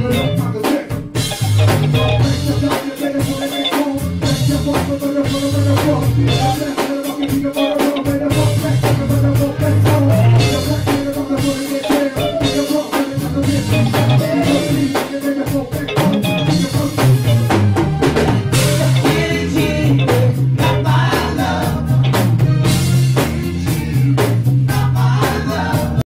Não.